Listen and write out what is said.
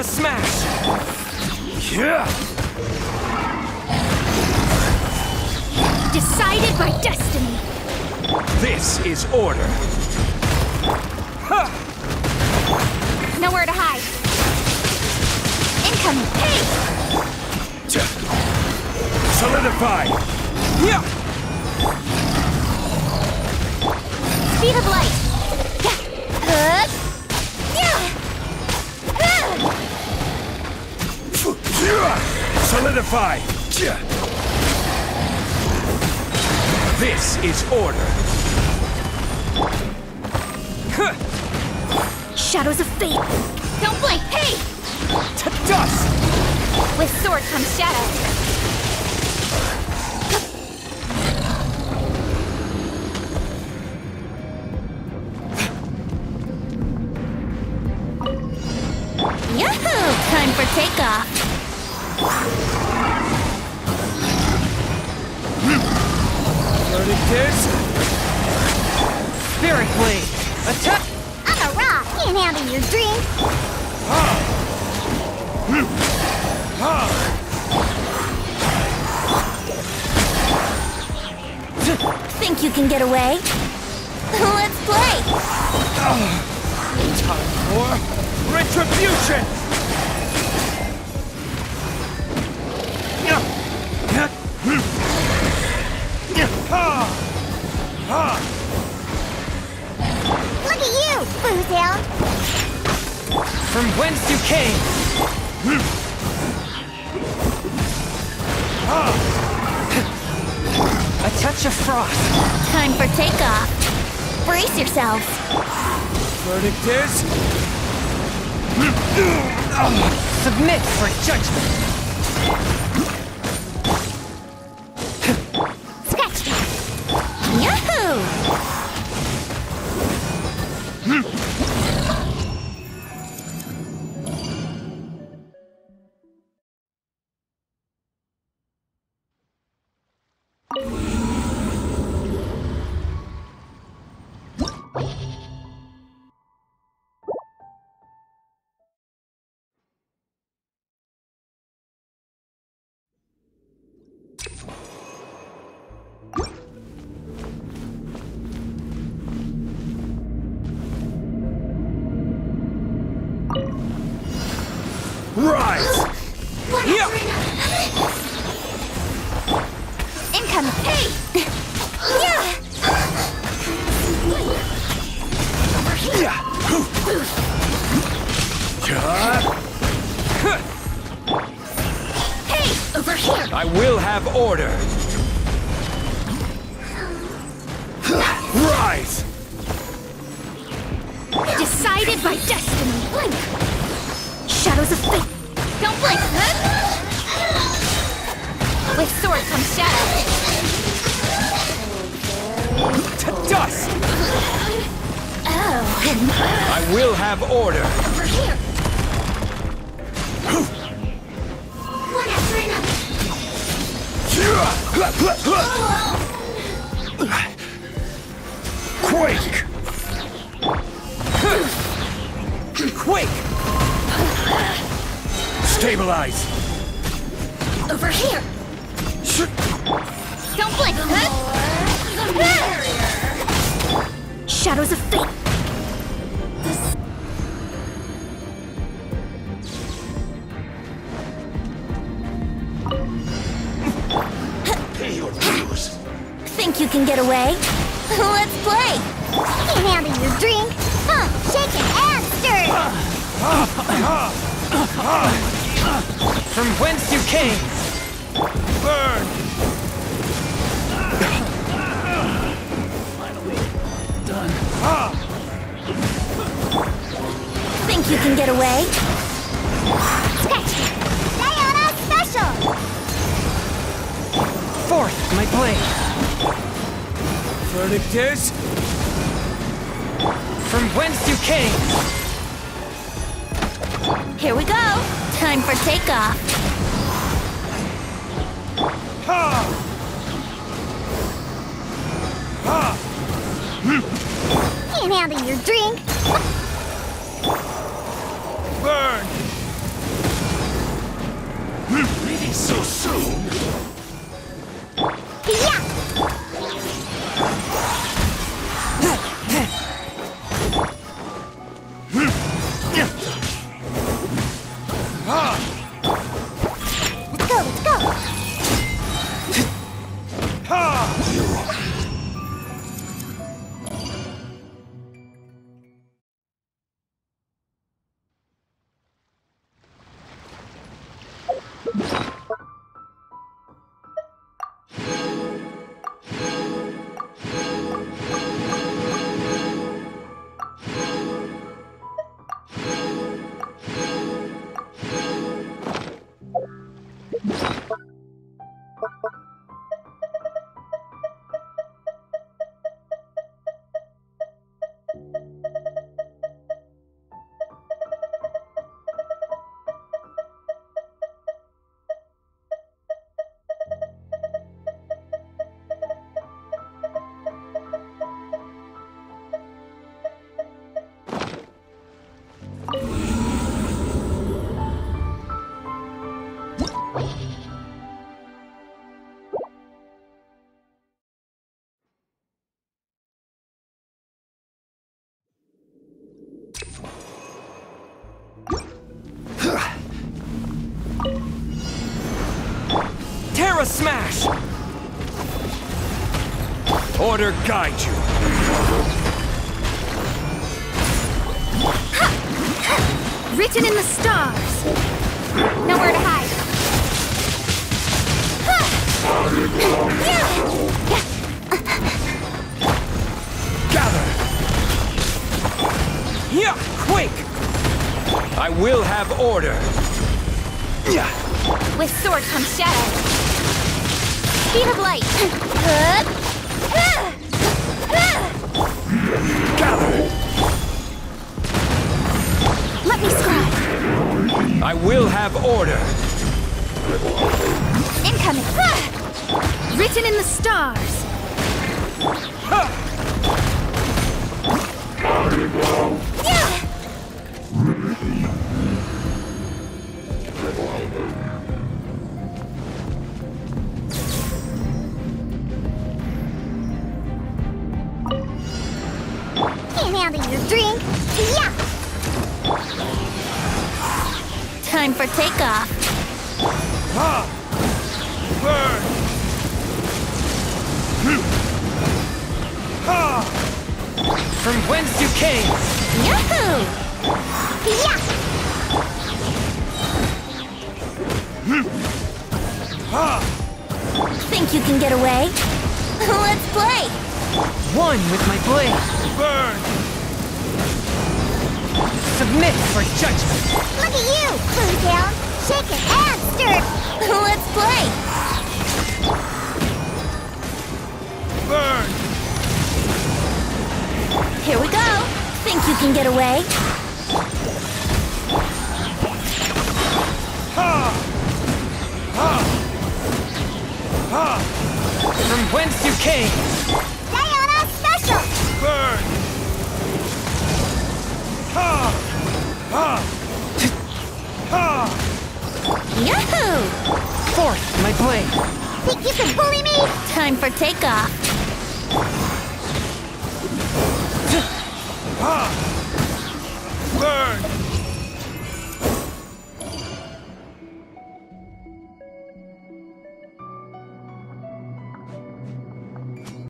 a smash! Yeah. Decided by destiny. This is order. Ha! Nowhere to hide. Incoming. Hey! Solidify. Yeah! Solidify. This is order. Shadows of fate. Don't blink. Hey! To dust! With sword comes shadow. Yahoo! Time for takeoff. Verdict is... Spirit Blade! Attack! I'm a rock. Can't handle your drink. Think you can get away? Let's play. Time for retribution! A touch of frost! Time for takeoff. Brace yourselves. Verdict is... Submit for judgment! Rise. Yeah! Incoming. Hey! Yeah! Hey! Over here! I will have order! Rise. Decided by destiny. Shadows of fate. Don't blink. With sword comes shadow. To dust! Oh. I will have order! Over here. One after another. Quake. Quake! Stabilize. Over here. Don't blink. Shadows of fate. Pay your dues. Think you can get away? Let's play. Can't handle your drink. Huh, shaking and stirring. Ah, ah, ah. From whence you came! Burn. Think you can get away? Scratch. Diona special. Forth, my blade! Verdict is From whence you came! Here we go. Time for takeoff. Ha! Ha! Can't handle your drink. Burn! Leaving so soon. Terra Smash! Order guide you. Written in the stars. Nowhere to hide. Gather. Yeah! Quake! I will have order. Yeah. With sword comes shadow. Speed of light. Gather. Let me scribe. I will have order. Incoming. Written in the stars. Handle your drink. Yeah. Time for takeoff. Ha! Burn. Ha! From whence you came! Yahoo! Yeah. Ha! Think you can get away? Let's play. One with my blade! Burn. Submit for judgment! Look at you! Cool down, shaken, and stirred. Let's play. Burn. Here we go. Think you can get away? Ha! Ha! Ha! From whence you came! Yahoo! Forth, my blade! Think you can bully me? Time for takeoff. Burn!